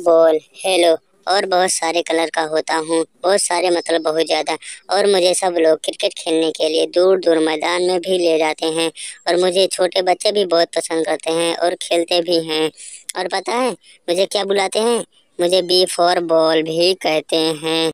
Ball, hello. और बहुत सारे कलर का होता हूँ, बहुत सारे मतलब बहुत ज़्यादा। और मुझे सब लोग क्रिकेट खेलने के लिए दूर दूर मैदान में भी ले जाते हैं। और मुझे छोटे बच्चे भी बहुत पसंद करते हैं और खेलते भी हैं। और पता है, मुझे क्या बुलाते हैं? मुझे बी फॉर बॉल भी कहते हैं।